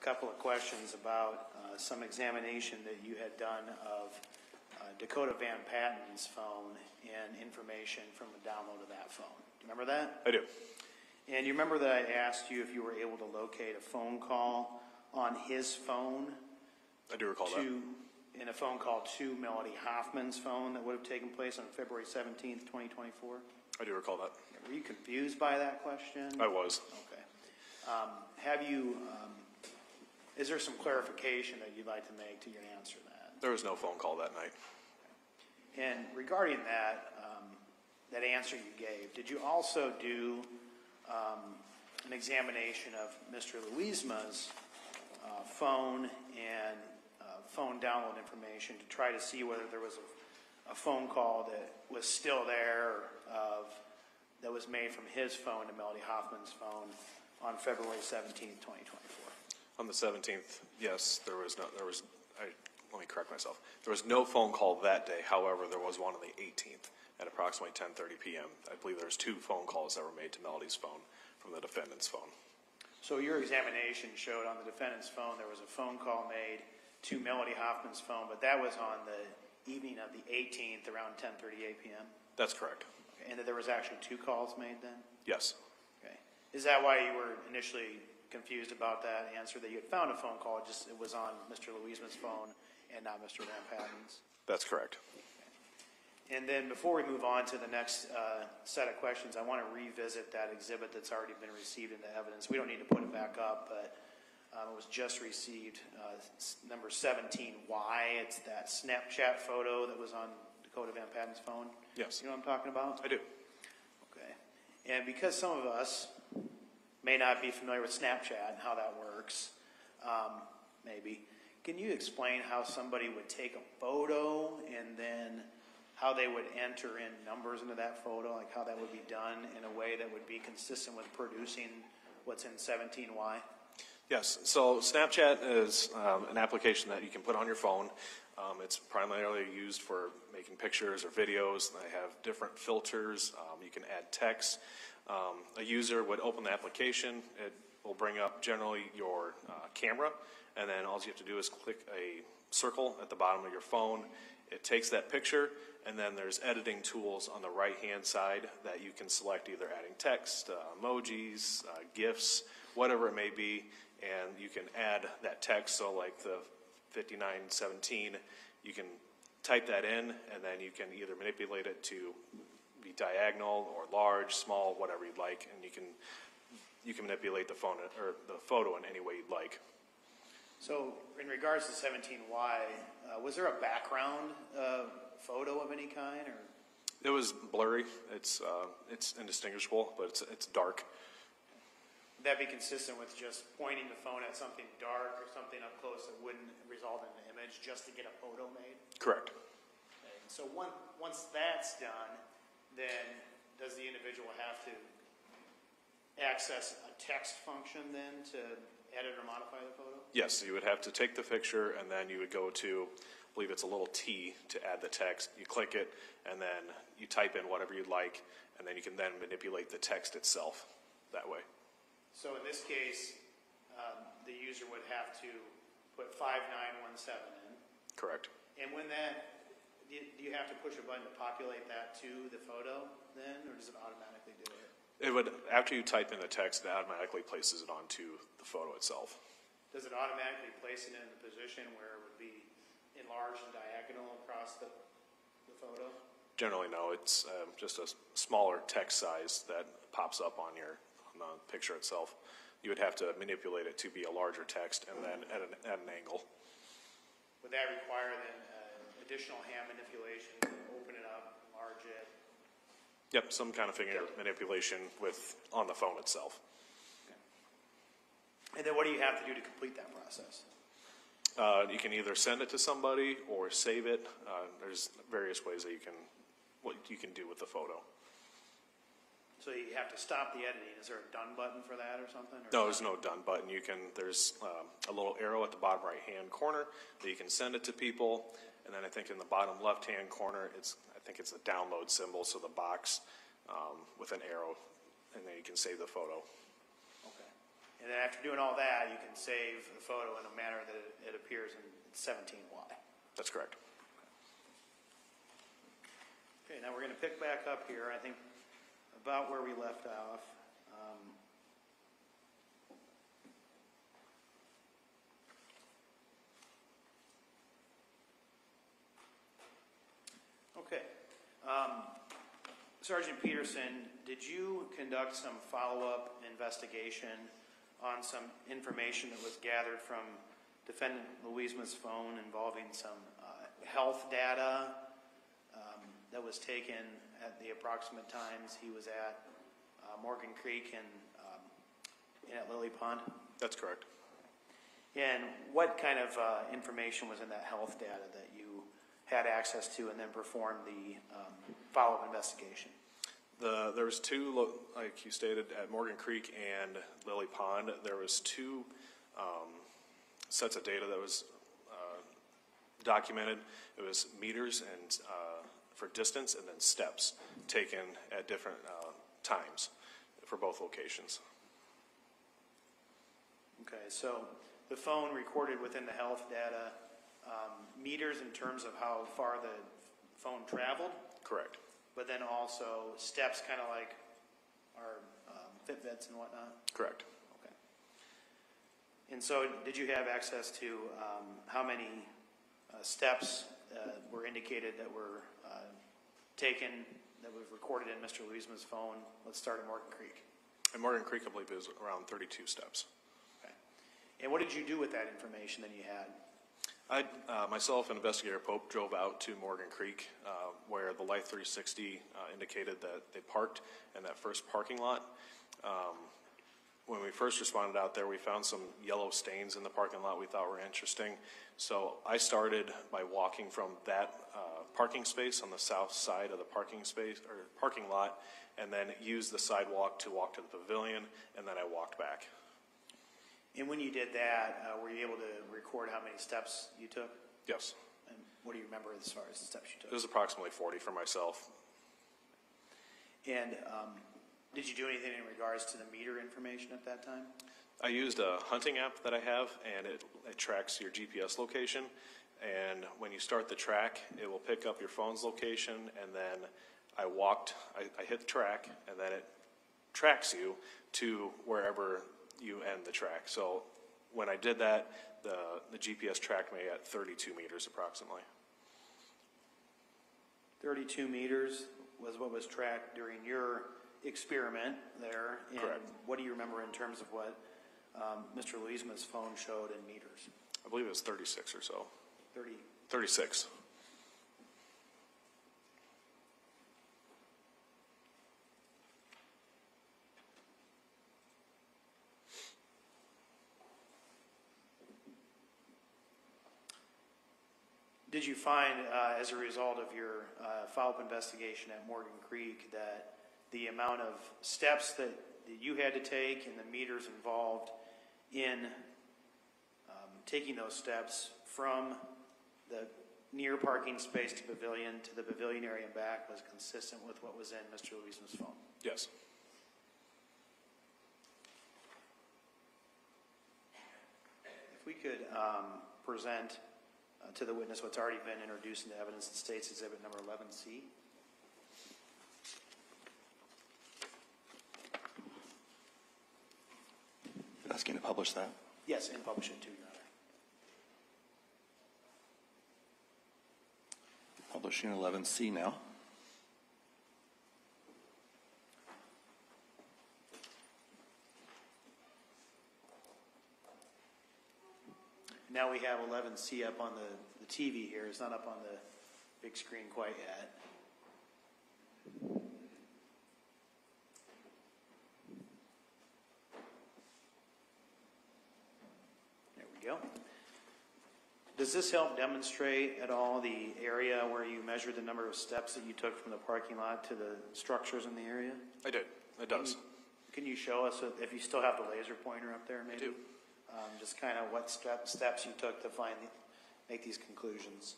couple of questions about uh, some examination that you had done of uh, Dakota Van Patten's phone and information from the download of that phone. Do you remember that? I do. And you remember that I asked you if you were able to locate a phone call on his phone I do recall that. in a phone call to Melody Hoffman's phone that would have taken place on February 17th, 2024? I do recall that. Were you confused by that question? I was. Okay. Um, Have you, um, is there some clarification that you'd like to make to your answer to that? There was no phone call that night. And regarding that, um, that answer you gave, did you also do um, an examination of Mr. Louisma's uh, phone and uh, phone download information to try to see whether there was a, a phone call that was still there of, that was made from his phone to Melody Hoffman's phone on February 17, 2024? On the 17th, yes, there was no, there was, I, let me correct myself. There was no phone call that day. However, there was one on the 18th at approximately 10:30 PM. I believe there was two phone calls that were made to Melody's phone from the defendant's phone. So your examination showed on the defendant's phone, there was a phone call made to Melody Hoffman's phone, but that was on the evening of the 18th around 10:38 PM? That's correct. And that there was actually two calls made then? Yes. Okay. Is that why you were initially confused about that answer, that you had found a phone call, it just it was on Mr. Louisma's phone and not Mr. Van Patten's? That's correct. And then before we move on to the next uh, set of questions, I want to revisit that exhibit that's already been received into evidence. We don't need to put it back up, but um, it was just received, uh, s- number 17Y. It's that Snapchat photo that was on Dakota Van Patten's phone. Yes. You know what I'm talking about? I do. Okay. And because some of us may not be familiar with Snapchat and how that works, um, maybe, can you explain how somebody would take a photo and then how they would enter in numbers into that photo, like how that would be done in a way that would be consistent with producing what's in 17Y? Yes, so Snapchat is um, an application that you can put on your phone. Um, it's primarily used for making pictures or videos. They have different filters. Um, you can add text. Um, a user would open the application. It will bring up generally your uh, camera, and then all you have to do is click a circle at the bottom of your phone. It takes that picture, and then there's editing tools on the right-hand side that you can select either adding text, uh, emojis, uh, GIFs, whatever it may be, and you can add that text. So like the 5917, you can type that in, and then you can either manipulate it to diagonal or large, small, whatever you'd like, and you can you can manipulate the phone or the photo in any way you'd like. So in regards to 17Y, uh, was there a background uh, photo of any kind, or? It was blurry. It's uh, it's indistinguishable, but it's it's dark. Would that be consistent with just pointing the phone at something dark or something up close that wouldn't result in an image just to get a photo made? Correct. Okay, So one, once that's done, then does the individual have to access a text function then to edit or modify the photo? Yes, you would have to take the picture, and then you would go to, I believe it's a little T to add the text. You click it, and then you type in whatever you'd like, and then you can then manipulate the text itself that way. So in this case, um, the user would have to put 5917 in. Correct. And when that, do you, do you have to push a button to populate that to the photo then, or does it automatically do it? It would after you type in the text, it automatically places it onto the photo itself. Does it automatically place it in the position where it would be enlarged and diagonal across the, the photo? Generally, no. It's um, just a s- smaller text size that pops up on your on the picture itself. You would have to manipulate it to be a larger text, and then at an, at an angle. Would that require then additional hand manipulation, open it up, enlarge it? Yep, some kind of finger manipulation with on the phone itself. And then what do you have to do to complete that process? Uh, you can either send it to somebody or save it. Uh, there's various ways that you can what you can do with the photo. So you have to stop the editing. Is there a done button for that or something? or- No, there's no done button. You can there's um, a little arrow at the bottom right hand corner that you can send it to people, and then I think in the bottom left hand corner it's I think it's a download symbol, so the box um, with an arrow, and then you can save the photo. Okay. And then after doing all that, you can save the photo in a manner that it- it appears in 17Y. That's correct. Okay, now we're going to pick back up here, I think, about where we left off. Um, Okay. Um, Sergeant Peterson, did you conduct some follow-up investigation on some information that was gathered from defendant Louisma's phone involving some uh, health data um, that was taken at the approximate times he was at uh, Morgan Creek and um, and at Lily Pond? That's correct. And what kind of uh, information was in that health data that you had access to and then performed the um, follow-up investigation? The, there was two, lo- like you stated, at Morgan Creek and Lily Pond, there was two um, sets of data that was uh, documented. It was meters and, uh, for distance and then steps taken at different uh, times for both locations. Okay, so the phone recorded within the health data um, meters in terms of how far the phone traveled, Correct. but then also steps, kind of like our um, Fitbits and whatnot? Correct. Okay. And so did you have access to um, how many uh, steps uh, were indicated that were uh, taken, that was recorded in Mr. Louisma's phone? Let's start at Morgan Creek. At Morgan Creek, I believe was around 32 steps. Okay. And what did you do with that information that you had? I, uh, myself and Investigator Pope drove out to Morgan Creek, uh, where the Life 360 uh, indicated that they parked in that first parking lot. Um, when we first responded out there, we found some yellow stains in the parking lot we thought were interesting. So I started by walking from that uh, parking space on the south side of the parking space or parking lot, and then used the sidewalk to walk to the pavilion, and then I walked back. And when you did that, uh, were you able to record how many steps you took? Yes, And what do you remember as far as the steps you took? it took? was approximately 40 for myself. And um, did you do anything in regards to the meter information at that time? I used a hunting app that I have, and it, it tracks your GPS location. And when you start the track, it will pick up your phone's location, and then I walked, I, I hit the track, and then it tracks you to wherever you end the track. So when I did that, the, the GPS tracked me at 32 meters approximately. 32 meters was what was tracked during your experiment there. Correct. What do you remember in terms of what um, Mr. Louisma's phone showed in meters? I believe it was 36 or so. 30. 36. Did you find, uh, as a result of your uh, follow-up investigation at Morgan Creek, that the amount of steps that that you had to take and the meters involved in um, taking those steps from the near parking space to pavilion to the pavilion area and back was consistent with what was in Mr. Louisma's phone? Yes. If we could um, present uh, to the witness what's already been introduced into evidence in States Exhibit Number 11C. You're asking to publish that? Yes, and publish it too, Your Honor. Publishing 11C now. Now we have 11C up on the, the TV here. It's not up on the big screen quite yet. There we go. Does this help demonstrate at all the area where you measured the number of steps that you took from the parking lot to the structures in the area? I did. It does. Can you show us, if you still have the laser pointer up there, maybe? I do. Um, just kind of what step, steps you took to find, make these conclusions.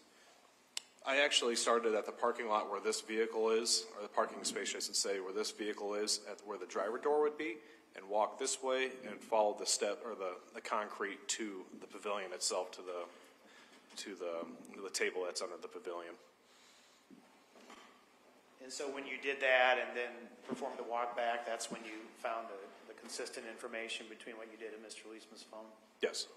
I actually started at the parking lot where this vehicle is, or the parking space, I should say, where this vehicle is, at where the driver door would be, and walk this way and follow the step, or the, the concrete to the pavilion itself, to the, to the, the table that's under the pavilion. And so when you did that and then performed the walk back, that's when you found the consistent information between what you did in Mr. Louisma's phone? Yes.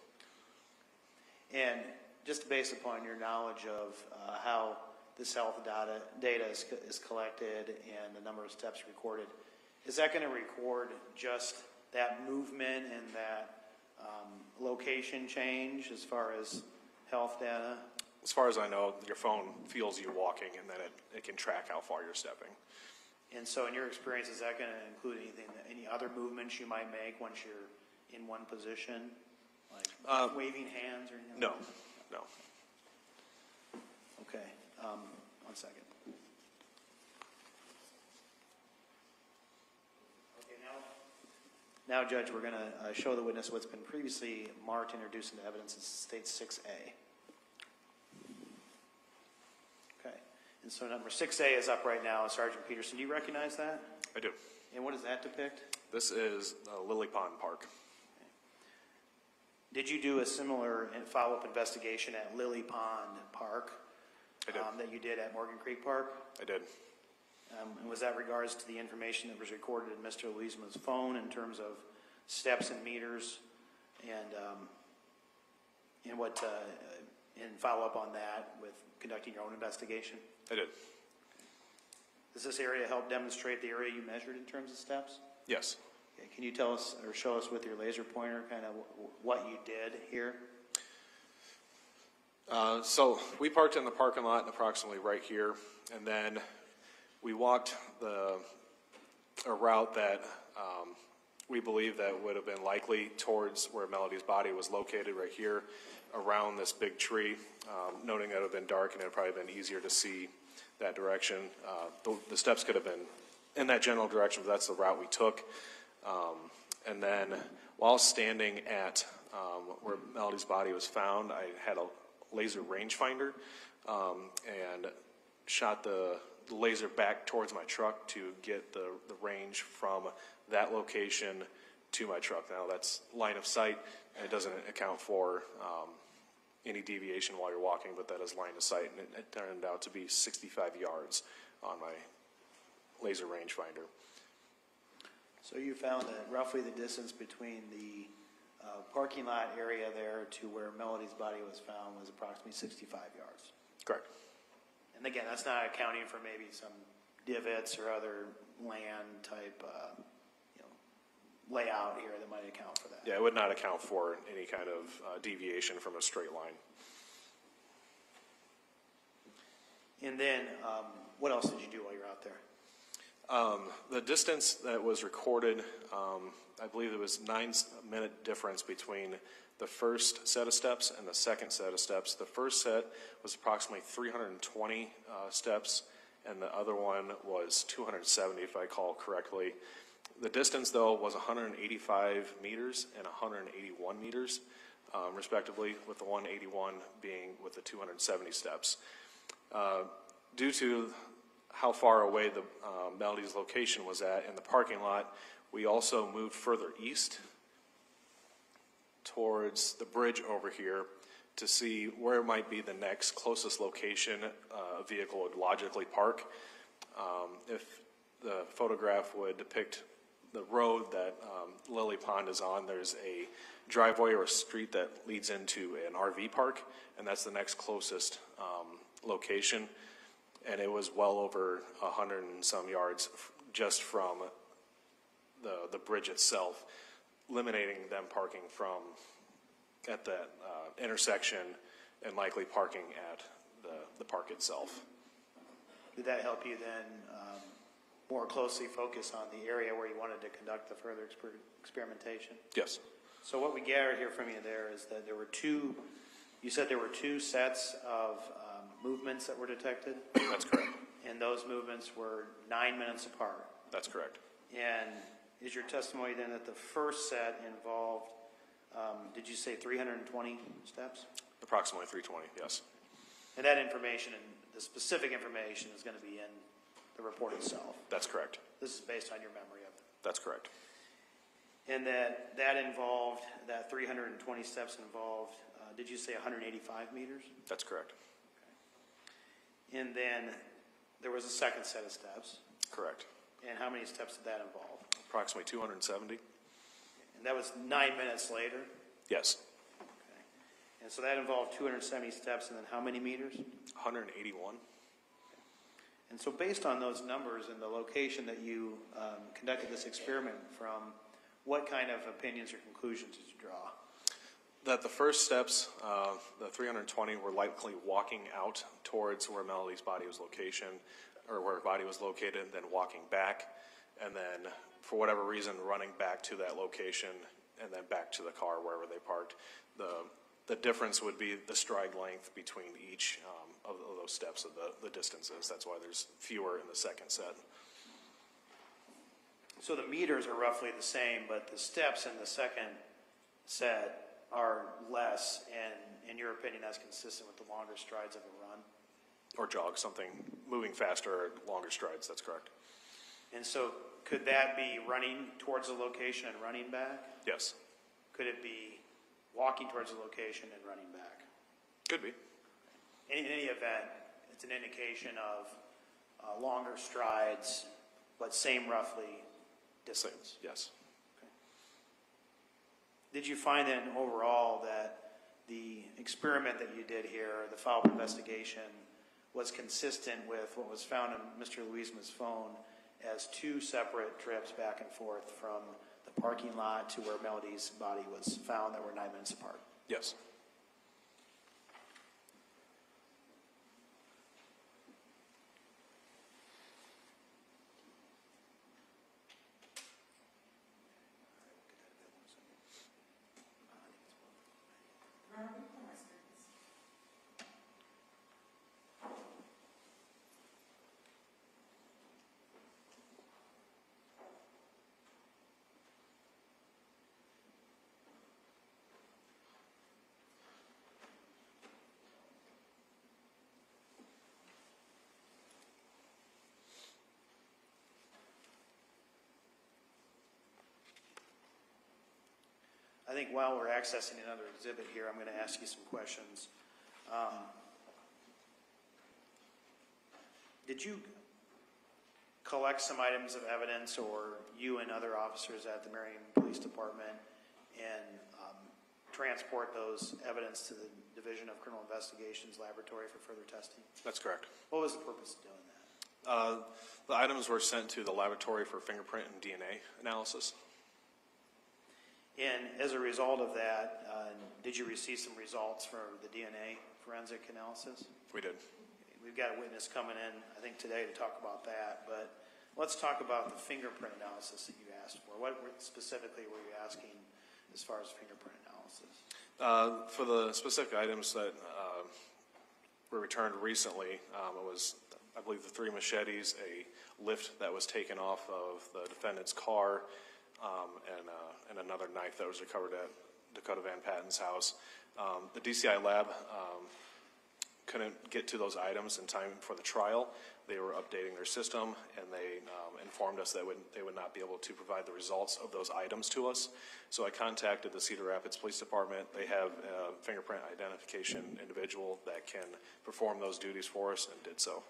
And just based upon your knowledge of uh, how this health data, data is, co- is collected and the number of steps recorded, is that going to record just that movement and that um, location change as far as health data? As far as I know, your phone feels you walking, and then it, it can track how far you're stepping. And so in your experience, is that going to include anything, any other movements you might make once you're in one position? Uh, Like waving hands or anything? No, like no. Okay, um, one second. Okay, now. Now, Judge, we're going to uh, show the witness what's been previously marked and introduced into evidence in State 6A. And so number six A is up right now, Sergeant Peterson, do you recognize that? I do. And what does that depict? This is uh, Lily Pond Park. Did you do a similar follow-up investigation at Lily Pond Park? I did. um, That you did at Morgan Creek Park? I did. Um, And was that regards to the information that was recorded in Mr. Louisma's phone in terms of steps and meters? And, um, and what, uh, and follow up on that with conducting your own investigation? I did. Does this area help demonstrate the area you measured in terms of steps? Yes. Okay, Can you tell us or show us with your laser pointer kind of what you did here? Uh, so we parked in the parking lot approximately right here, and then we walked the a route that um, we believe that would have been likely towards where Melody's body was located, right here, around this big tree. Um, noting that it would have been dark and it would probably been easier to see that direction. Uh, the, the steps could have been in that general direction, but that's the route we took. Um, and then while standing at um, where Melody's body was found, I had a laser rangefinder um, and shot the laser back towards my truck to get the, the range from that location to my truck. Now that's line of sight, and it doesn't account for um, any deviation while you're walking, but that is line of sight, and it, it turned out to be 65 yards on my laser rangefinder. So you found that roughly the distance between the uh, parking lot area there to where Melody's body was found was approximately 65 yards. Correct. And again, that's not accounting for maybe some divots or other land type, uh, layout here that might account for that. Yeah, it would not account for any kind of uh, deviation from a straight line. And then, um, what else did you do while you were out there? Um, the distance that was recorded, um, I believe there was nine minute difference between the first set of steps and the second set of steps. The first set was approximately 320 uh, steps, and the other one was 270, if I recall correctly. The distance, though, was 185 meters and 181 meters, um, respectively, with the 181 being with the 270 steps. Uh, Due to how far away the uh, Melody's location was at in the parking lot, we also moved further east towards the bridge over here to see where might be the next closest location uh, a vehicle would logically park. Um, If the photograph would depict the road that um, Lily Pond is on, there's a driveway or a street that leads into an RV park, and that's the next closest um, location. And it was well over a hundred and some yards f- just from the, the bridge itself, eliminating them parking from, at that uh, intersection and likely parking at the, the park itself. Did that help you then um, more closely focus on the area where you wanted to conduct the further exper- experimentation? Yes, So what we gathered here from you there is that there were two, you said there were two sets of um, movements that were detected, that's correct. and those movements were nine minutes apart. That's correct. And is your testimony then that the first set involved, um, did you say 320 steps? Approximately 320, yes. And that information, and the specific information is going to be in the report itself. That's correct. This is based on your memory of it. That's correct. And that, that involved, that 320 steps involved, uh, did you say 185 meters? That's correct. And then there was a second set of steps. Correct. And how many steps did that involve? Approximately 270? And that was nine minutes later? Yes. Okay. And so that involved 270 steps and then how many meters? 181? And so based on those numbers and the location that you um, conducted this experiment from, what kind of opinions or conclusions did you draw? That the first steps, uh, the 320, were likely walking out towards where Melody's body was location, or where her body was located, and then walking back, and then, for whatever reason, running back to that location, and then back to the car wherever they parked. The, the difference would be the stride length between each um, of those steps of the, the distances. That's why there's fewer in the second set. So the meters are roughly the same, but the steps in the second set are less, and in your opinion, that's consistent with the longer strides of a run? Or jog, something moving faster or longer strides, that's correct. And so could that be running towards the location and running back? Yes, Could it be walking towards the location and running back? could be. In any event, it's an indication of uh, longer strides, but same roughly distance. Yes. Did you find then overall that the experiment that you did here, the follow-up investigation, was consistent with what was found in Mr. Louisma's phone as two separate trips back and forth from parking lot to where Melody's body was found that were nine minutes apart? Yes. I think while we're accessing another exhibit here, I'm going to ask you some questions. Um, Did you collect some items of evidence, or you and other officers at the Marion Police Department, and um, transport those evidence to the Division of Criminal Investigations Laboratory for further testing? That's correct. What was the purpose of doing that? Uh, The items were sent to the laboratory for fingerprint and DNA analysis. And as a result of that, uh, did you receive some results for the DNA forensic analysis? We did. We've got a witness coming in, I think today, to talk about that, but let's talk about the fingerprint analysis that you asked for. What specifically were you asking as far as fingerprint analysis? Uh, For the specific items that uh, were returned recently, um, it was, I believe, the three machetes, a lift that was taken off of the defendant's car, um, and uh, and another knife that was recovered at Dakota Van Patten's house. Um, The DCI lab um, couldn't get to those items in time for the trial. They were updating their system, and they um, informed us that would, they would not be able to provide the results of those items to us. So I contacted the Cedar Rapids Police Department. They have a fingerprint identification individual that can perform those duties for us, and did so.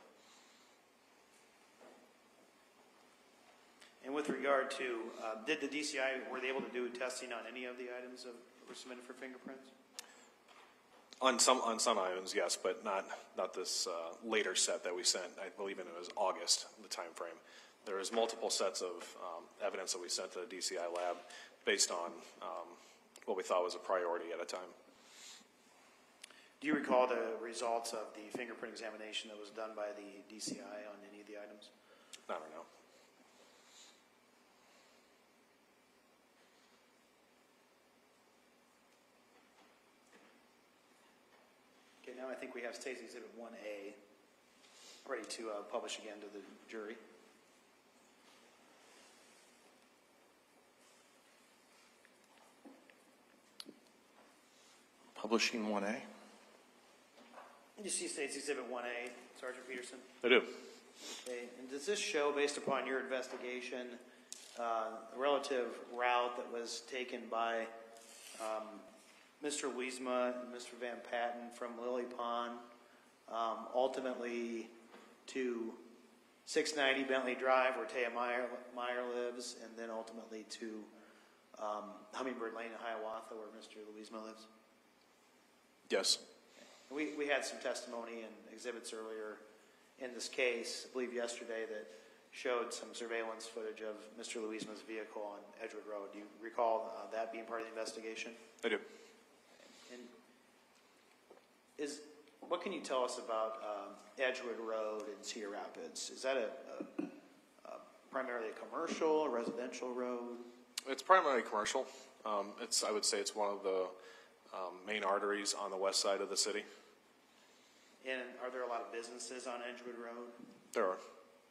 And with regard to, uh, did the DCI, were they able to do testing on any of the items that were submitted for fingerprints? On some, on some items, yes, but not, not this uh, later set that we sent. I believe it was August, the time frame. There was multiple sets of um, evidence that we sent to the DCI lab based on um, what we thought was a priority at a time. Do you recall the results of the fingerprint examination that was done by the DCI on any of the items? I don't know. Now I think we have State's Exhibit 1A ready to uh, publish again to the jury. Publishing 1A. You see State's Exhibit 1A, Sergeant Peterson? I do. Okay, and does this show, based upon your investigation, uh, relative route that was taken by um, Mr. Louisma and Mr. Van Patten from Lily Pond, um, ultimately to 690 Bentley Drive where Taya Meyer, Meyer lives, and then ultimately to um, Hummingbird Lane in Hiawatha where Mr. Louisma lives. Yes, We, we had some testimony and exhibits earlier in this case, I believe yesterday, that showed some surveillance footage of Mr. Louisma's vehicle on Edgewood Road. Do you recall uh, that being part of the investigation? I do. Is, what can you tell us about um, Edgewood Road in Cedar Rapids? Is that a, a- a primarily a commercial, a residential road? It's primarily commercial. Um, It's, I would say it's one of the um, main arteries on the west side of the city. And are there a lot of businesses on Edgewood Road? There are.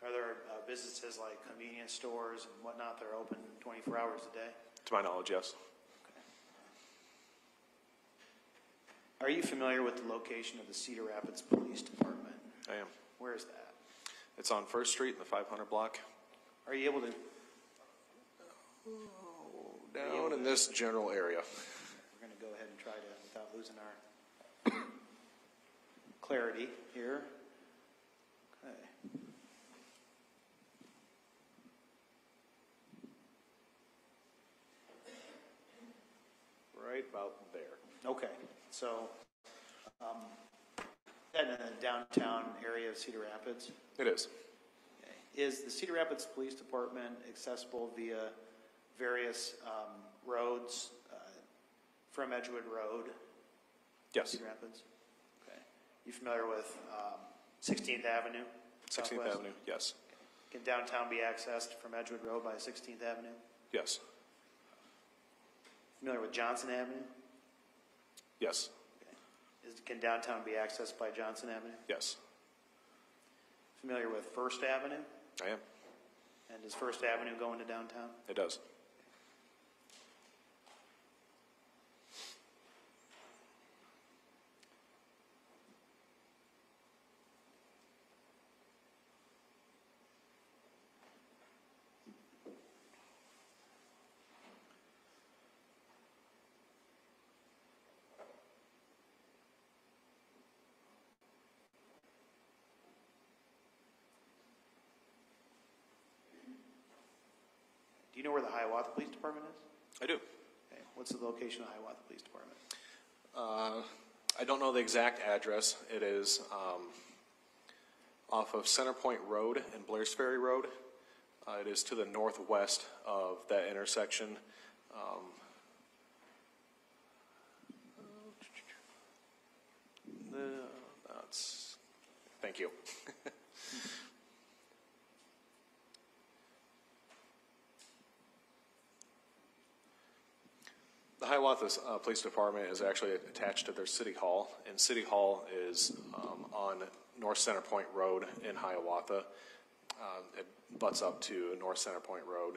Are there uh, businesses like convenience stores and whatnot that are open 24 hours a day? To my knowledge, yes. Are you familiar with the location of the Cedar Rapids Police Department? I am. Where is that? It's on First Street in the 500 block. Are you able to, oh, Down in this general area. we're going to go ahead and try to, without losing our clarity here. Okay. Right about there. Okay, so, um, that in the downtown area of Cedar Rapids? It is. Is the Cedar Rapids Police Department accessible via various um, roads uh, from Edgewood Road? Yes. Cedar Rapids? Okay. You familiar with um, 16th Avenue? 16th Southwest? Avenue, yes. Can downtown be accessed from Edgewood Road by 16th Avenue? Yes. Familiar with Johnson Avenue? Yes. Is, can downtown be accessed by Johnson Avenue? Yes. Familiar with First Avenue? I am. And does First Avenue go into downtown? It does. Hiawatha Police Department is? I do. Okay. What's the location of Hiawatha Police Department? Uh, I don't know the exact address. It is um, off of Center Point Road and Blair's Ferry Road. Uh, It is to the northwest of that intersection. Um, the- That's, thank you. The Hiawatha uh, Police Department is actually attached to their city hall, and city hall is um, on North Center Point Road in Hiawatha. Uh, It butts up to North Center Point Road.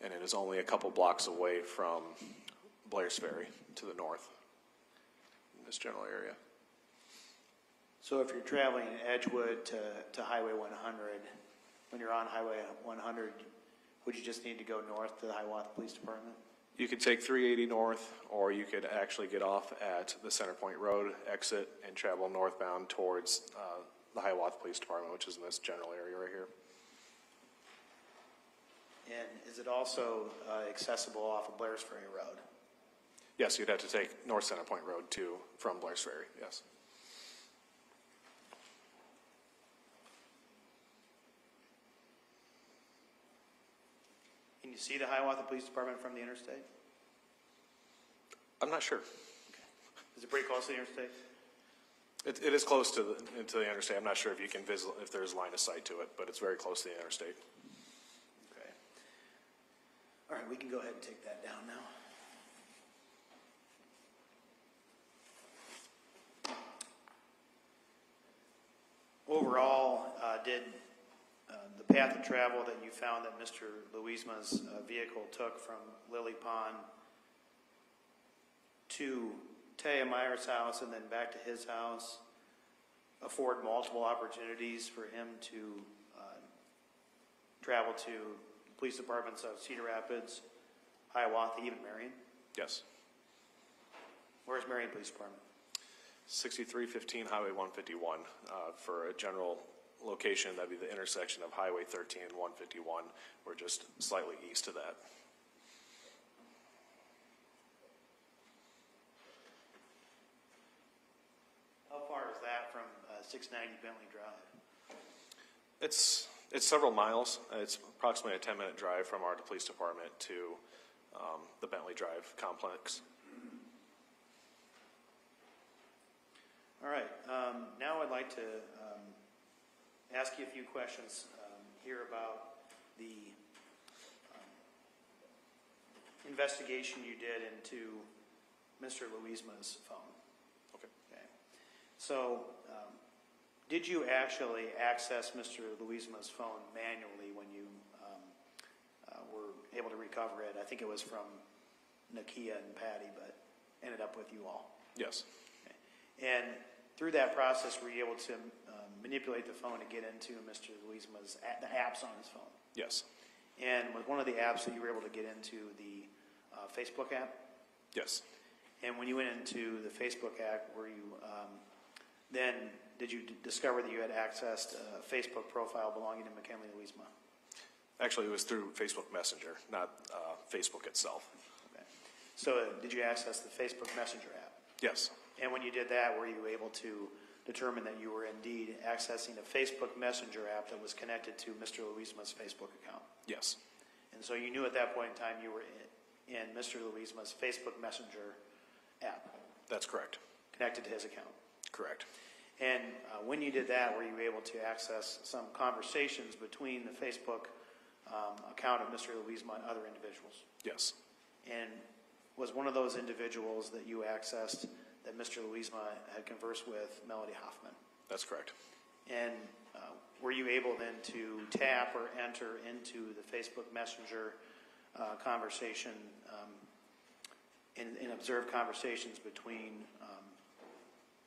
And it is only a couple blocks away from Blair's Ferry to the north, in this general area. So if you're traveling Edgewood to, to Highway 100, when you're on Highway 100, would you just need to go north to the Hiawatha Police Department? You could take 380 north, or you could actually get off at the Center Point Road exit and travel northbound towards uh, the Hiawatha Police Department, which is in this general area right here. And is it also uh, accessible off of Blair's Ferry Road? Yes, you'd have to take North Center Point Road too, from Blair's Ferry, yes. You see the Hiawatha Police Department from the interstate? I'm not sure. Is it pretty close to the interstate? It, it is close to the, to the interstate. I'm not sure if you can visit, if there's line of sight to it, but it's very close to the interstate. Okay. All right, we can go ahead and take that down now. Overall, uh, did path of travel that you found that Mr. Louisma's uh, vehicle took from Lily Pond to Taya Meyer's house and then back to his house afford multiple opportunities for him to uh, travel to police departments of Cedar Rapids, Hiawatha, even Marion? Yes. Where's Marion Police Department? 6315 Highway 151 uh, for a general location, that'd be the intersection of Highway 13 and 151. We're just slightly east of that. How far is that from uh, 690 Bentley Drive? It's, it's several miles. It's approximately a 10-minute drive from our police department to um, the Bentley Drive complex. All right, um, now I'd like to um, ask you a few questions um, here about the um, investigation you did into Mr. Louisma's phone. Okay. Okay. So, um, did you actually access Mr. Louisma's phone manually when you um, uh, were able to recover it? I think it was from Nakia and Patty, but ended up with you all. Yes. And through that process, were you able to um, manipulate the phone to get into Mr. Louisma's, a- the apps on his phone? Yes. And was one of the apps that you were able to get into the uh, Facebook app? Yes. And when you went into the Facebook app, were you, um, then, did you d- discover that you had accessed a Facebook profile belonging to McKinley Louisma? Actually, it was through Facebook Messenger, not uh, Facebook itself. Okay. So uh, did you access the Facebook Messenger app? Yes. And when you did that, were you able to determine that you were indeed accessing a Facebook Messenger app that was connected to Mr. Louisma's Facebook account? Yes. And so you knew at that point in time you were in, in Mr. Louisma's Facebook Messenger app That's correct. connected to his account. Correct. And uh, when you did that, were you able to access some conversations between the Facebook um, account of Mr. Louisma and other individuals? Yes. And was one of those individuals that you accessed that Mr. Louisma had conversed with Melody Hoffman? That's correct. And uh, were you able then to tap or enter into the Facebook Messenger uh, conversation um, and, and observe conversations between um,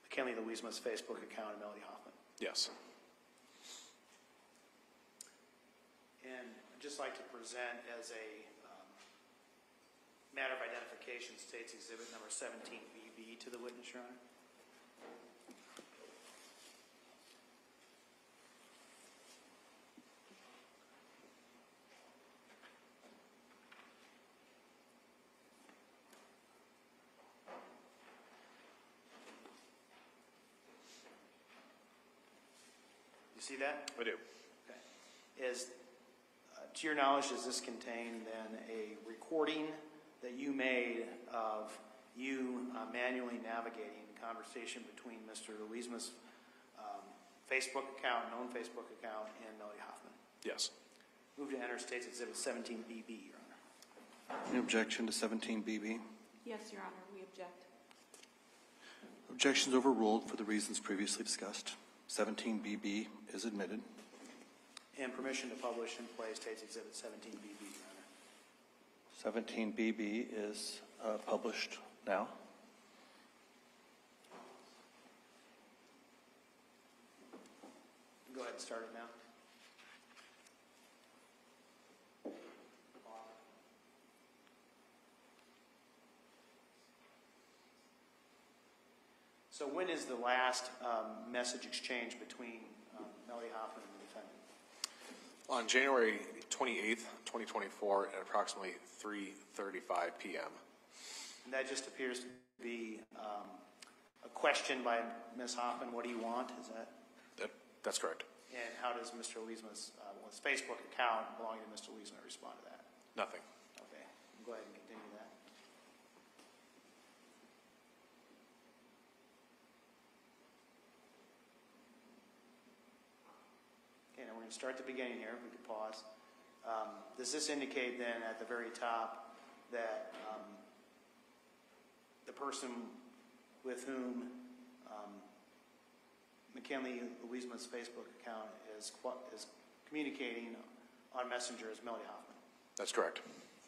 McKinley Louisma's Facebook account and Melody Hoffman? Yes. And I'd just like to present as a um, matter of identification, State's Exhibit Number 17BB to the witness, Your Honor. You see that? I do. Okay. Is, uh, to your knowledge, does this contain then a recording that you made of you uh, manually navigating the conversation between Mr. Louisma's um, Facebook account, known Facebook account, and Melody Hoffman? Yes. Move to enter State's Exhibit 17BB, Your Honor. Any objection to 17BB? Yes, Your Honor, we object. Objections overruled for the reasons previously discussed. 17BB is admitted. And permission to publish and play State's Exhibit 17BB, Your Honor. 17BB is uh, published now. Go ahead and start it now. So when is the last um, message exchange between um, Melody Hoffman and the defendant? On January 28th, 2024, at approximately 3:35 PM. And that just appears to be um, a question by Ms. Hoffman, what do you want? Is that, That- That's correct. and how does Mr. Louisma's, uh, well, his Facebook account belonging to Mr. Leesman respond to that? Nothing. Okay, go ahead and continue that. Okay, now we're going to start at the beginning here, we could pause. Um, Does this indicate then at the very top that um, the person with whom um, McKinley Louisma's Facebook account is, qu- is communicating on Messenger is Melody Hoffman? That's correct.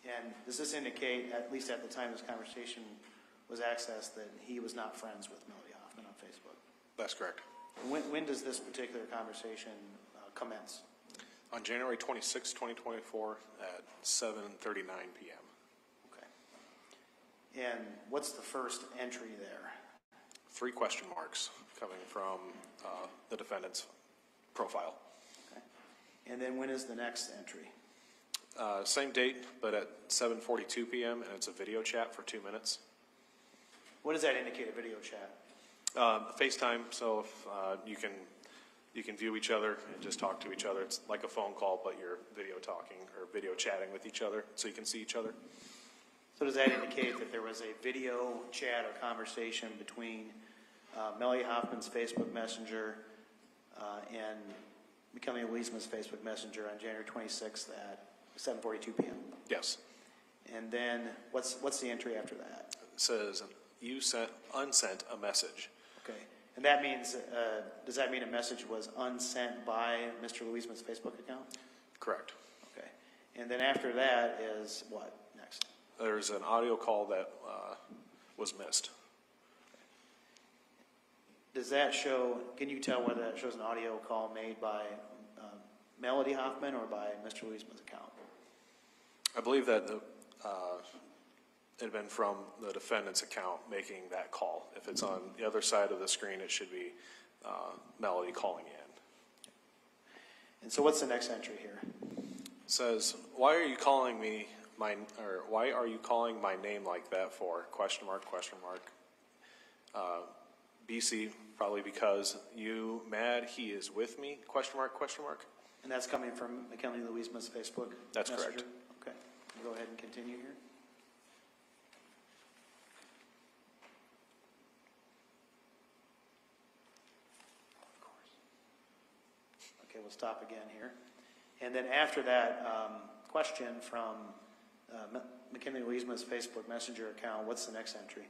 And does this indicate, at least at the time this conversation was accessed, that he was not friends with Melody Hoffman on Facebook? That's correct. When, when does this particular conversation uh, commence? On January 26, 2024, at 7:39 PM. And what's the first entry there? Three question marks coming from uh, the defendant's profile. Okay. And then when is the next entry? Uh, Same date, but at 7:42 PM, and it's a video chat for two minutes. What does that indicate, a video chat? Um, FaceTime, so if uh, you can, you can view each other and just talk to each other. It's like a phone call, but you're video talking or video chatting with each other, so you can see each other. So does that indicate that there was a video chat or conversation between uh, Melody Hoffman's Facebook Messenger uh, and McKinley Louisma's Facebook Messenger on January 26th at 7:42 PM? Yes. And then what's, what's the entry after that? It Says, you sent, unsent a message. Okay, and that means, uh, does that mean a message was unsent by Mr. Louisma's Facebook account? Correct. Okay, and then after that is what? There's an audio call that uh, was missed. Does that show, can you tell whether that shows an audio call made by um, Melody Hoffman or by Mr. Louisma's account? I believe that the, uh, it had been from the defendant's account making that call. If it's on the other side of the screen, it should be uh, Melody calling in. And so what's the next entry here? It Says, why are you calling me my, or why are you calling my name like that for? Question mark, question mark. Uh, BC, probably because you mad he is with me? Question mark, question mark. And that's coming from McKinley Louisma's Facebook? That's Messenger? correct. Okay, go ahead and continue here. Okay, we'll stop again here. And then after that um, question from uh, McKinley Louisma's Facebook Messenger account, what's the next entry?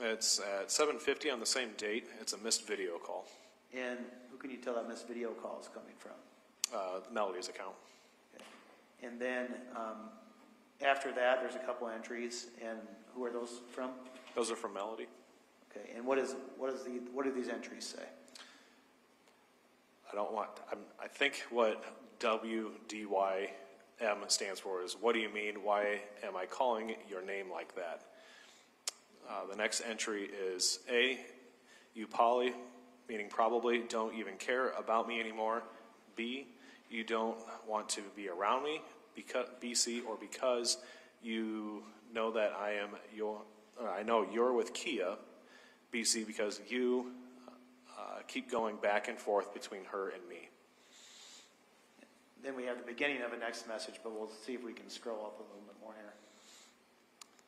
It's at 7:50 on the same date. It's a missed video call. And who can you tell that missed video call is coming from? Uh, Melody's account. Okay. And then um, after that, there's a couple entries, and who are those from? Those are from Melody. Okay, and what is, what is the, what do these entries say? I don't want, I'm, I think what WDYM stands for is, what do you mean? Why am I calling your name like that? Uh, the next entry is A, you probably, meaning probably, don't even care about me anymore. B, you don't want to be around me, because, BC, or because you know that I am your, I know you're with Kia, BC, because you uh, keep going back and forth between her and me. Then we have the beginning of a next message, but we'll see if we can scroll up a little bit more here.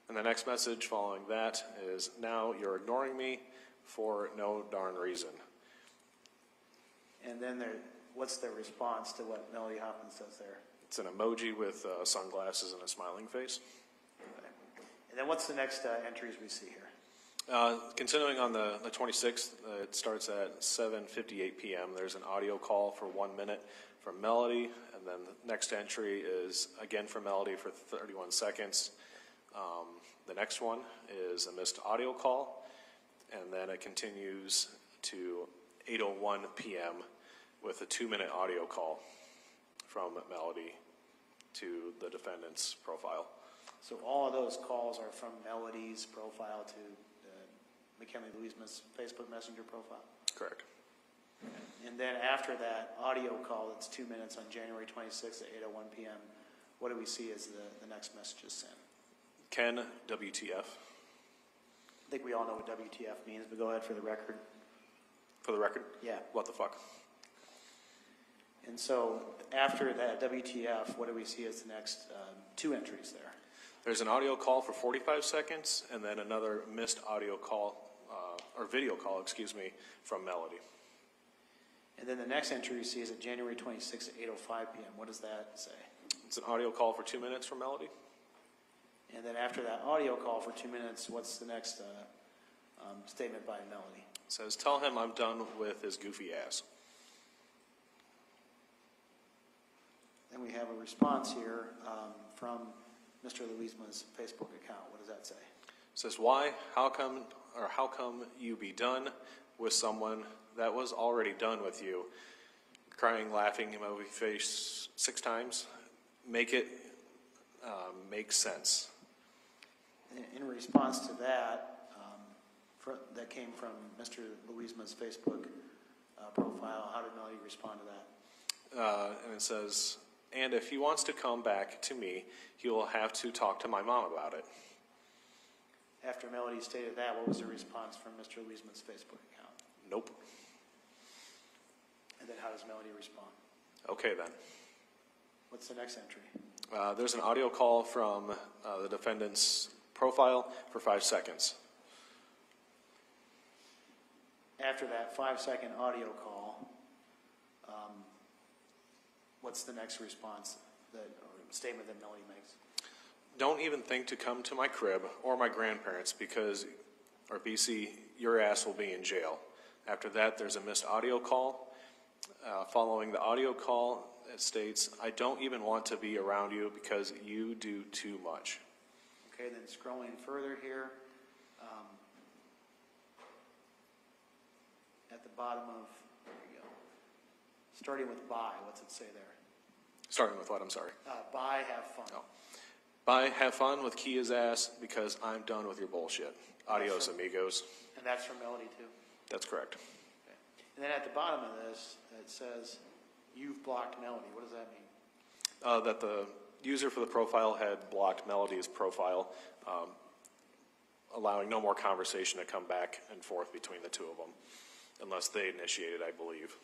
And the next message following that is, now you're ignoring me for no darn reason. And then there, what's the response to what Melody Hoffman says there? It's an emoji with uh, sunglasses and a smiling face. Okay. And then what's the next uh, entries we see here? Uh, continuing on the, the 26th, uh, it starts at 7:58 p.m. There's an audio call for one minute from Melody, and then the next entry is again from Melody for 31 seconds. Um, the next one is a missed audio call, and then it continues to 8:01 p.m. with a two-minute audio call from Melody to the defendant's profile. So all of those calls are from Melody's profile to uh, McKinley Louisma's Facebook Messenger profile? Correct. And then after that audio call, that's two minutes on January 26th at 8:01 PM, what do we see as the, the next message is sent? Ken, WTF. I think we all know what WTF means, but go ahead for the record. For the record, Yeah. what the fuck? And so after that WTF, what do we see as the next um, two entries there? There's an audio call for 45 seconds, and then another missed audio call, uh, or video call, excuse me, from Melody. And then the next entry we see is at January 26th at 8:05 PM. What does that say? It's an audio call for two minutes from Melody. And then after that audio call for two minutes, what's the next uh, um, statement by Melody? It says, "Tell him I'm done with his goofy ass." Then we have a response here um, from Mr. Louisma's Facebook account. What does that say? It says, "Why? How come? Or how come you be done with someone that was already done with you? crying, laughing, emoji face six times. Make it um, make sense. In- response to that, um, fr- that came from Mr. Louisma's Facebook uh, profile, how did Melody respond to that? Uh, and it says, and if he wants to come back to me, he will have to talk to my mom about it. After Melody stated that, what was the response from Mr. Louisma's Facebook account? Nope. And then how does Melody respond? Okay then. What's the next entry? Uh, there's an audio call from uh, the defendant's profile for five seconds. After that five-second audio call, um, what's the next response that, or statement that Melody makes? Don't even think to come to my crib or my grandparents because, or BC, your ass will be in jail. After that, there's a missed audio call. Uh, following the audio call, it states, I don't even want to be around you because you do too much. Okay, then scrolling further here, um, at the bottom of, there we go. Starting with bye, what's it say there? Starting with what, I'm sorry. Uh, have fun. Oh. Bye, have fun with Kia's ass because I'm done with your bullshit. Adios, amigos. And that's from Melody too. That's correct. And then at the bottom of this, it says, you've blocked Melody. What does that mean? Uh, that the user for the profile had blocked Melody's profile, um, allowing no more conversation to come back and forth between the two of them, unless they initiated, I believe.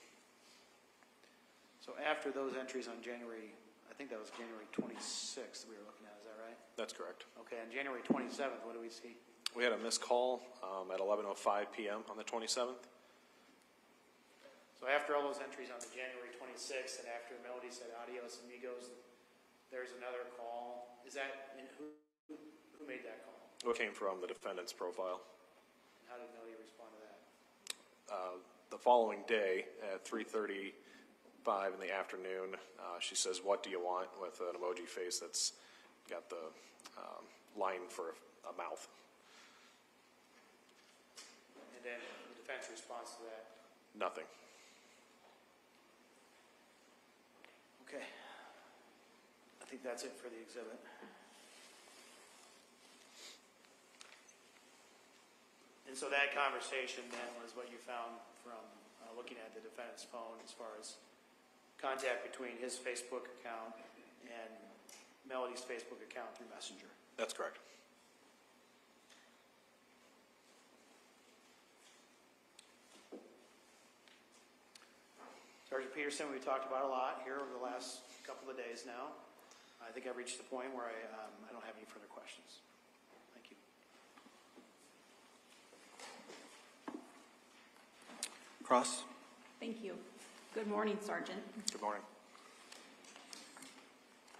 So after those entries on January, I think that was January 26th we were looking at, is that right? That's correct. Okay, on January 27th, what do we see? We had a missed call um, at 11:05 p.m. on the 27th. So after all those entries on the January 26th, and after Melody said adios amigos, there's another call. Is that, and who, who made that call? It came from the defendant's profile. How did Melody respond to that? Uh, The following day at 3:35 in the afternoon, uh, she says, "What do you want?" with an emoji face that's got the um, line for a mouth. And then the defense response to that? Nothing. Okay. I think that's it for the exhibit. And so that conversation then was what you found from uh, looking at the defendant's phone as far as contact between his Facebook account and Melody's Facebook account through Messenger. That's correct. Sergeant Peterson, we've talked about a lot here over the last couple of days now. I think I've reached the point where I, um, I don't have any further questions. Thank you. Cross? Thank you. Good morning, Sergeant. Good morning.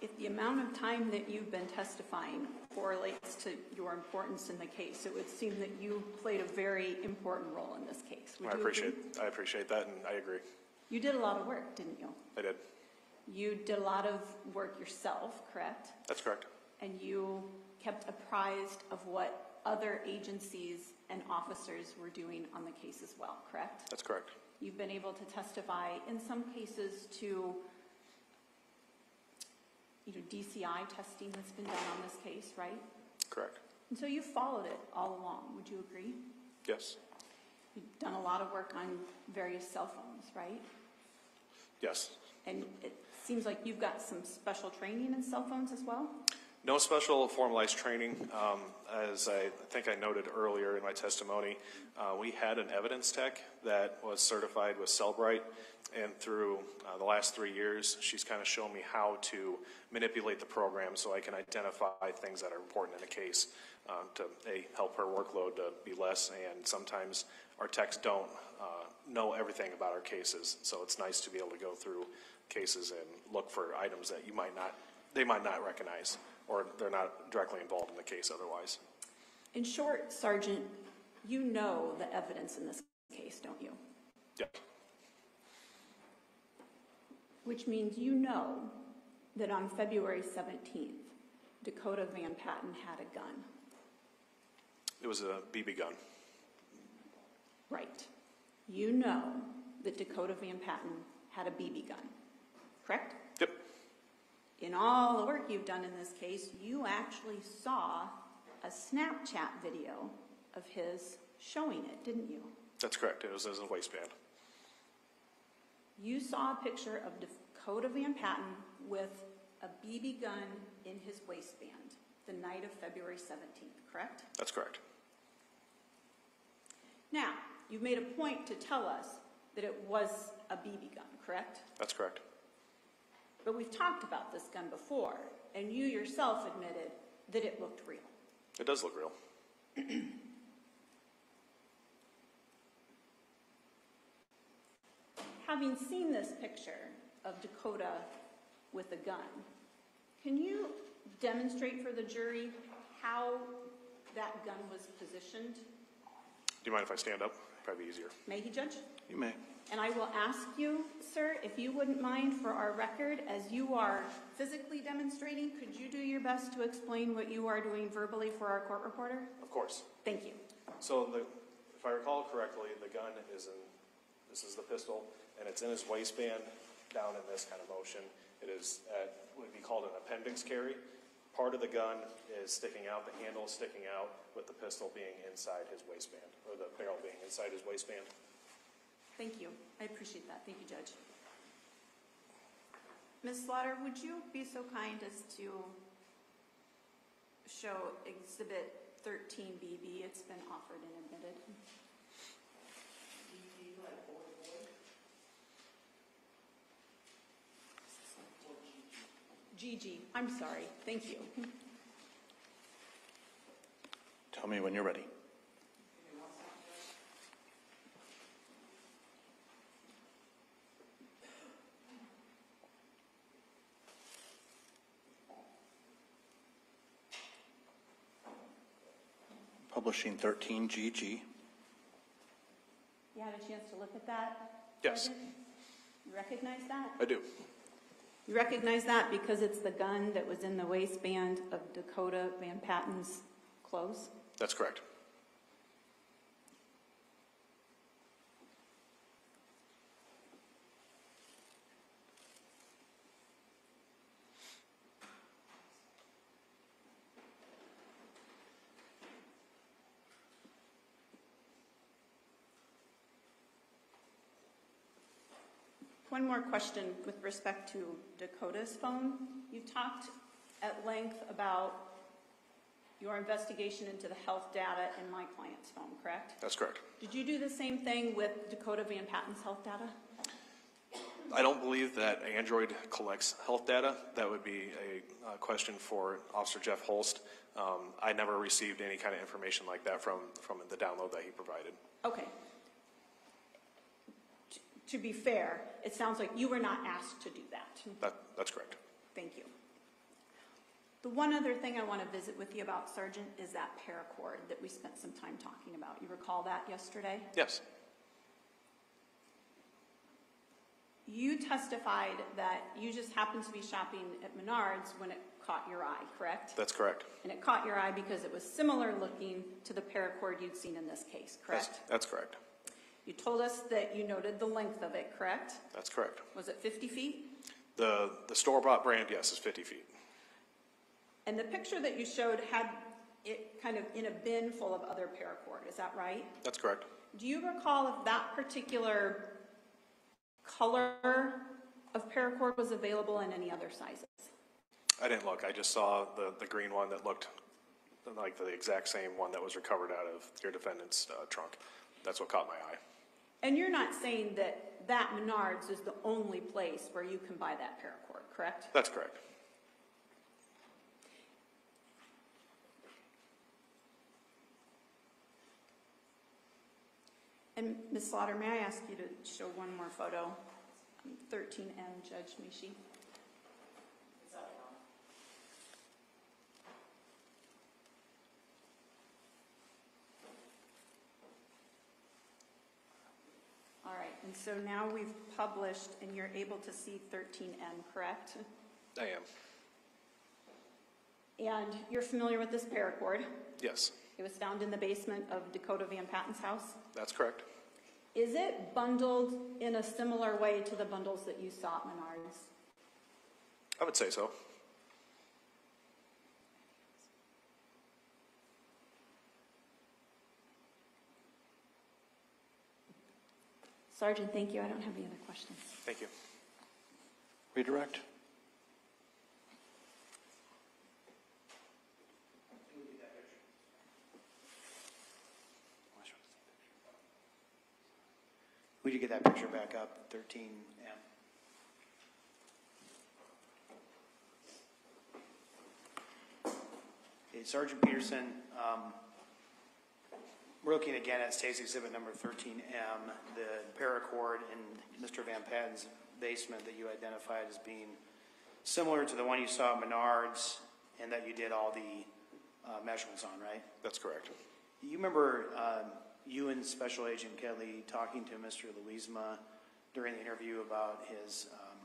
If the amount of time that you've been testifying correlates to your importance in the case, it would seem that you played a very important role in this case. Would I appreciate, agree? I appreciate that, and I agree. You did a lot of work, didn't you? I did. You did a lot of work yourself, correct? That's correct. And you kept apprised of what other agencies and officers were doing on the case as well, correct? That's correct. You've been able to testify in some cases to, you know, DCI testing that's been done on this case, right? Correct. And so you followed it all along, would you agree? Yes. You've done a lot of work on various cell phones, right? Yes. And it seems like you've got some special training in cell phones as well? No special formalized training. Um, As I think I noted earlier in my testimony, uh, we had an evidence tech that was certified with Cellebrite, and through uh, the last three years, she's kind of shown me how to manipulate the program so I can identify things that are important in a case uh, to, A, help her workload to be less, and sometimes our techs don't uh, know everything about our cases, so it's nice to be able to go through cases and look for items that you might not, they might not recognize, or they're not directly involved in the case otherwise. In short, Sergeant, you know the evidence in this case, don't you? Yeah, Which means you know that on February 17th, Dakota Van Patten had a gun. it was a BB gun. Right. You know that Dakota Van Patten had a BB gun, correct? Yep, In all the work you've done in this case, you actually saw a Snapchat video of his showing it, didn't you? that's correct. It was in his waistband. You saw a picture of Dakota Van Patten with a BB gun in his waistband the night of February 17th, correct? That's correct. Now, you've made a point to tell us that it was a BB gun, correct? That's correct. But we've talked about this gun before, and you yourself admitted that it looked real. It does look real. Having seen this picture of Dakota with a gun, can you demonstrate for the jury how that gun was positioned? Do you mind if I stand up? Probably easier. May he judge? You may. And I will ask you, sir, if you wouldn't mind for our record, as you are physically demonstrating, could you do your best to explain what you are doing verbally for our court reporter? Of course. Thank you. So the, if I recall correctly, the gun is in, this is the pistol, and it's in his waistband, down in this kind of motion. It is at, would be called an appendix carry. Part of the gun is sticking out, the handle is sticking out, with the pistol being inside his waistband, or the barrel being inside his waistband. Thank you. I appreciate that. Thank you, Judge. Ms. Slaughter, would you be so kind as to show Exhibit 13BB? It's been offered and admitted. GG, I'm sorry. Thank you. Tell me when you're ready. Publishing 13 GG. You had a chance to look at that? Yes. Sergeant? You recognize that? I do. You recognize that because it's the gun that was in the waistband of Dakota Van Patten's clothes? That's correct. One more question with respect to Dakota's phone. You talked at length about your investigation into the health data in my client's phone, correct? That's correct. Did you do the same thing with Dakota Van Patten's health data? I don't believe that Android collects health data. That would be a uh, question for Officer Jeff Holst. Um, I never received any kind of information like that from, from the download that he provided. Okay. To be fair, it sounds like you were not asked to do that. That, that's correct. Thank you. The one other thing I want to visit with you about, Sergeant, is that paracord that we spent some time talking about. You recall that yesterday? Yes, You testified that you just happened to be shopping at Menards when it caught your eye, correct? that's correct. And it caught your eye because it was similar looking to the paracord you'd seen in this case, That's- correct? That's correct. You told us that you noted the length of it, correct? That's correct. Was it 50 feet? The, the store-bought brand, yes, is 50 feet. And the picture that you showed had it kind of in a bin full of other paracord, is that right? That's correct. Do you recall if that particular color of paracord was available in any other sizes? I didn't look. I just saw the, the green one that looked like the exact same one that was recovered out of your defendant's uh, trunk. That's what caught my eye. And you're not saying that that Menards is the only place where you can buy that paracord, correct? That's correct. And Ms. Slaughter, may I ask you to show one more photo? 13M, Judge Mishi. All right, and so now we've published and you're able to see 13M, correct? I am. And you're familiar with this paracord? Yes, It was found in the basement of Dakota Van Patten's house? that's correct. is it bundled in a similar way to the bundles that you saw at Menards? I would say so. Sergeant, thank you. I don't have any other questions. Thank you. Redirect? Would you get that picture back up, 13M? Okay, Sergeant Peterson, um, we're looking again at State's Exhibit Number 13M, the paracord in Mr. Van Patten's basement that you identified as being similar to the one you saw at Menards and that you did all the uh, measurements on, right? That's correct. You remember um, you and Special Agent Kelly talking to Mr. Louisma during the interview about his, um,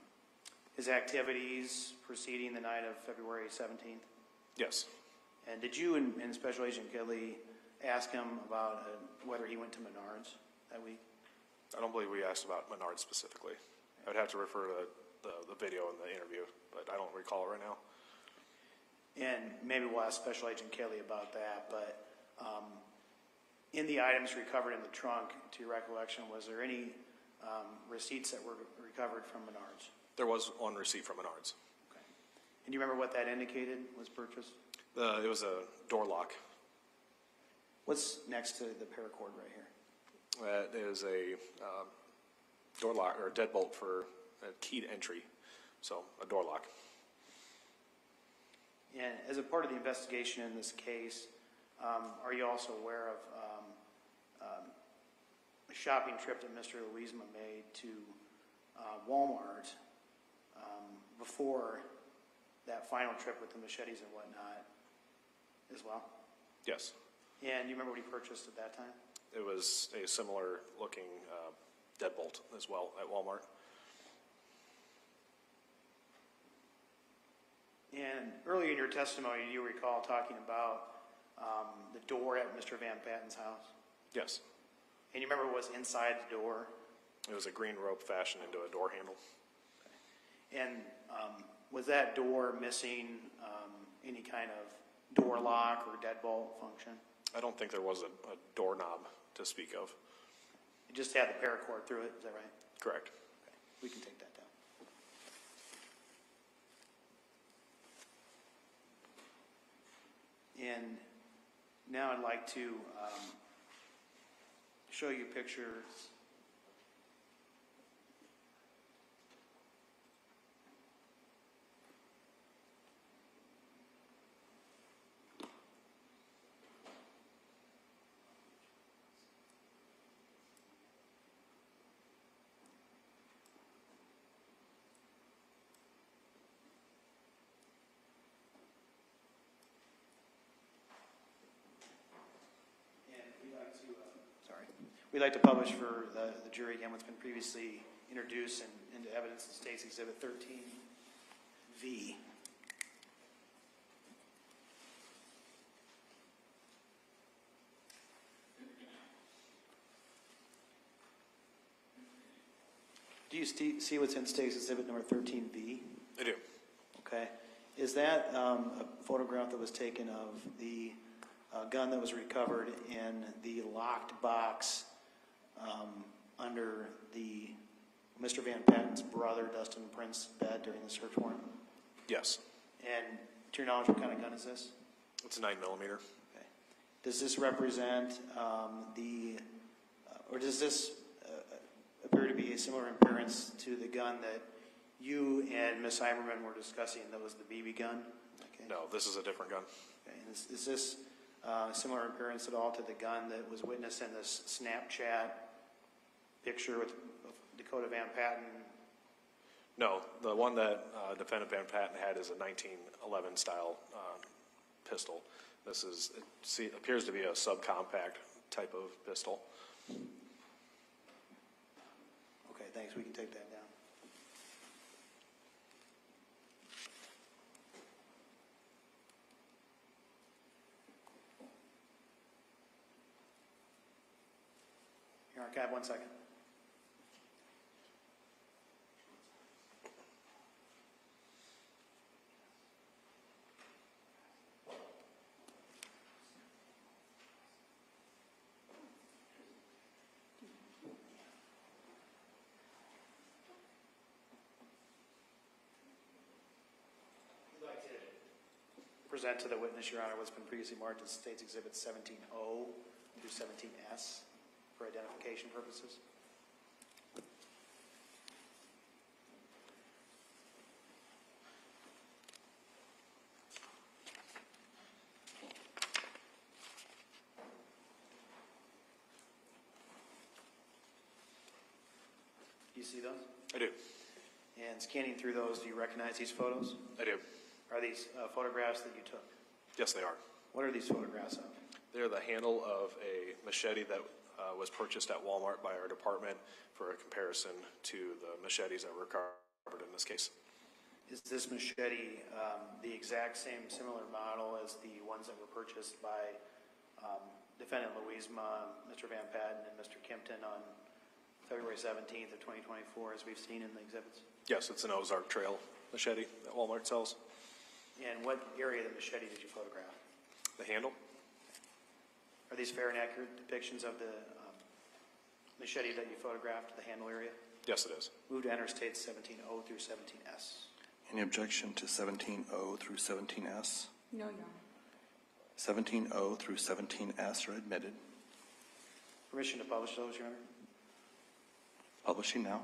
his activities preceding the night of February 17th? Yes. And did you and, and Special Agent Kelly ask him about uh, whether he went to Menards that week? I don't believe we asked about Menard specifically. I would have to refer to the, the video in the interview, but I don't recall it right now. And maybe we'll ask Special Agent Kelly about that, but um, in the items recovered in the trunk, to your recollection, was there any um, receipts that were recovered from Menards? There was one receipt from Menards. Okay. And do you remember what that indicated was purchased? The, it was a door lock. What's next to the paracord right here? That is a um, door lock or a deadbolt for a keyed entry, so a door lock. And as a part of the investigation in this case, um, are you also aware of um, um, a shopping trip that Mr. Louisma made to uh, Walmart um, before that final trip with the machetes and whatnot as well? Yes. And you remember what he purchased at that time? It was a similar looking uh, deadbolt as well at Walmart. And earlier in your testimony, you recall talking about um, the door at Mr. Van Patten's house? Yes. And you remember what was inside the door? It was a green rope fashioned into a door handle. And um, was that door missing um, any kind of door lock or deadbolt function? I don't think there was a, a doorknob to speak of. It just had the paracord through it, is that right? Correct. Okay, we can take that down. And now I'd like to um, show you pictures. And we'd like to, uh, we'd like to publish for the, the jury again what's been previously introduced and into evidence in State's Exhibit 13V. Do you see what's in State's Exhibit number 13V? I do. Okay. Is that um, a photograph that was taken of the uh, gun that was recovered in the locked box um, under the Mr. Van Patten's brother Dustin Prince, bed during the search warrant? Yes. And to your knowledge, what kind of gun is this? It's a nine millimeter. Okay. Does this represent um, the, uh, or does this uh, appear to be a similar appearance to the gun that you and Ms. Heimerman were discussing, that was the BB gun? Okay. No, this is a different gun. Okay, and Is is this uh, similar appearance at all to the gun that was witnessed in this Snapchat picture with of Dakota Van Patten? No, the one that uh, defendant Van Patten had is a 1911 style uh, pistol. This is, it see, appears to be a subcompact type of pistol. Okay, thanks, we can take that All right, can I have one second? present to the witness, Your Honor, what's been previously marked as State's Exhibit 17O through 17S for identification purposes. Do you see those? I do. And scanning through those, do you recognize these photos? I do. Are these uh, photographs that you took? Yes, they are. What are these photographs of? They're the handle of a machete that uh, was purchased at Walmart by our department for a comparison to the machetes that were recovered in this case. Is this machete um, the exact same similar model as the ones that were purchased by um, defendant Louisma, Mr. Van Patten, and Mr. Kimpton on February 17th of 2024, as we've seen in the exhibits? Yes, it's an Ozark Trail machete that Walmart sells. And what area of the machete did you photograph? The handle? Are these fair and accurate depictions of the um, machete that you photographed, the handle area? Yes, it is. Move to enter states 17O through 17S. Any objection to 17O through 17S? No, Your Honor. 17O through 17S are admitted. Permission to publish those, Your Honor? Publishing now.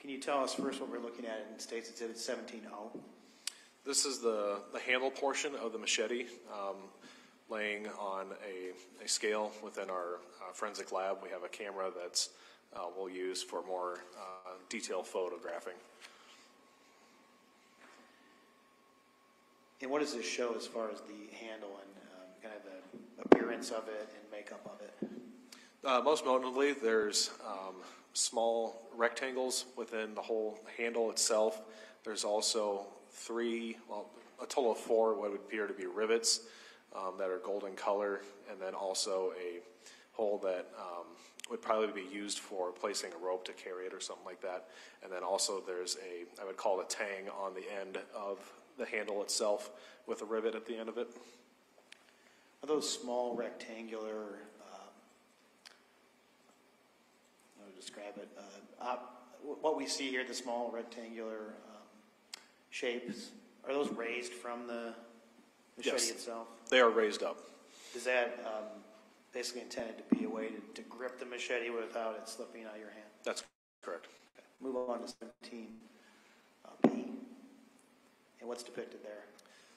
Can you tell us first what we're looking at in States Exhibit 17O? This is the, the handle portion of the machete, um, laying on a, a scale within our uh, forensic lab. We have a camera that's, uh, we'll use for more, uh, detailed photographing. And what does this show as far as the handle and um, kind of the appearance of it and makeup of it? Uh, most notably, there's um, small rectangles within the whole handle itself. There's also three, well, a total of four what would appear to be rivets um, that are golden color, and then also a hole that um, would probably be used for placing a rope to carry it or something like that. And then also there's a, I would call it a tang on the end of the handle itself with a rivet at the end of it. Are those small rectangular, um, how describe it, uh, op- what we see here, the small rectangular um, shapes, are those raised from the machete Yes. itself? They are raised up. Is that um, basically intended to be a way to to grip the machete without it slipping out of your hand? That's correct. Move on to 17 uh, B. And what's depicted there?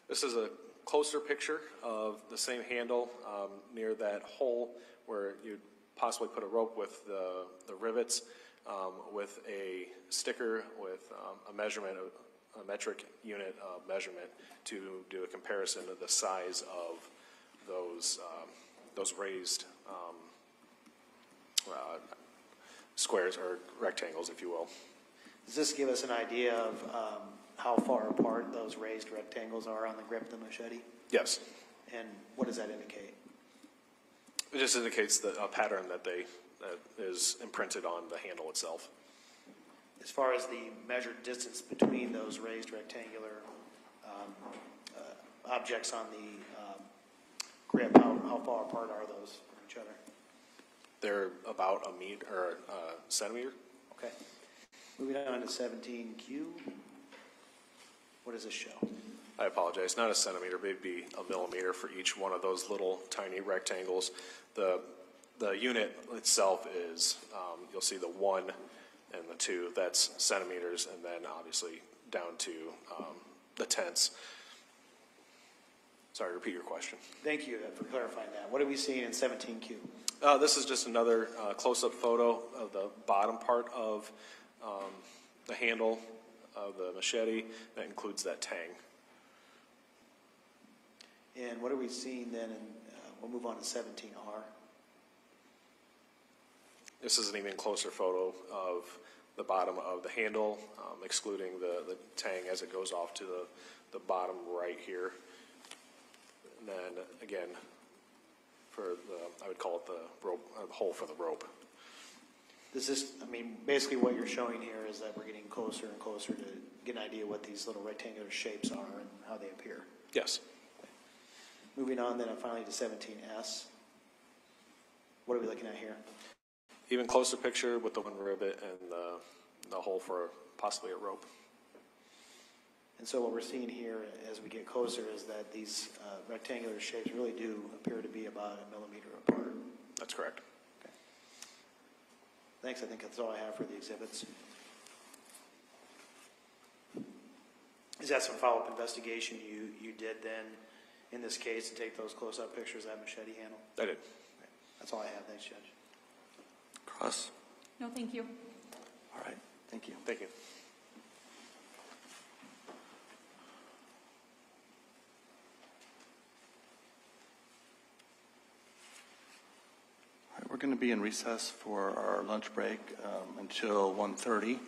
This is a closer picture of the same handle um, near that hole where you'd possibly put a rope with the, the rivets, um, with a sticker with um, a measurement, a metric unit of measurement to do a comparison of the size of those, um, those raised um, uh, squares or rectangles, if you will. Does this give us an idea of um, how far apart those raised rectangles are on the grip of the machete? Yes, And what does that indicate? it just indicates the, a pattern that they, that is imprinted on the handle itself. As far as the measured distance between those raised rectangular um, uh, objects on the um, grip, how, how far apart are those from each other? They're about a meter, or a centimeter. Okay. Moving on to 17Q. What does this show? I apologize, not a centimeter, but it'd be a millimeter for each one of those little tiny rectangles. The, the unit itself is, um, you'll see the one and the two, that's centimeters, and then obviously down to, um, the tenths. Sorry, repeat your question. Thank you for clarifying that. What are we seeing in 17Q? Uh, this is just another, uh, close-up photo of the bottom part of, um, the handle of the machete. That includes that tang. And what are we seeing then, in, uh, we'll move on to 17R. This is an even closer photo of the bottom of the handle, um, excluding the, the tang as it goes off to the, the bottom right here. And then again, for the, I would call it the rope, uh, the hole for the rope. Does this, I mean, basically what you're showing here is that we're getting closer and closer to get an idea what these little rectangular shapes are and how they appear. Yes. Moving on then finally to 17S. What are we looking at here? Even closer picture with the one rivet and the, the hole for possibly a rope. And so what we're seeing here as we get closer is that these uh, rectangular shapes really do appear to be about a millimeter apart. That's correct. Okay. Thanks, I think that's all I have for the exhibits. Is that some follow-up investigation you, you did then in this case to take those close-up pictures of that machete handle? I did. That's all I have, thanks, Judge. Cross? No, thank you. All right, thank you. Thank you. All right, we're going to be in recess for our lunch break um, until 1:30.